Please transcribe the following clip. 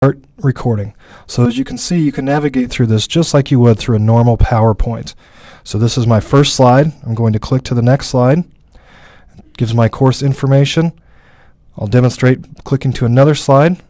start recording. So as you can see, you can navigate through this just like you would through a normal PowerPoint. So this is my first slide. I'm going to click to the next slide. It gives my course information. I'll demonstrate clicking to another slide.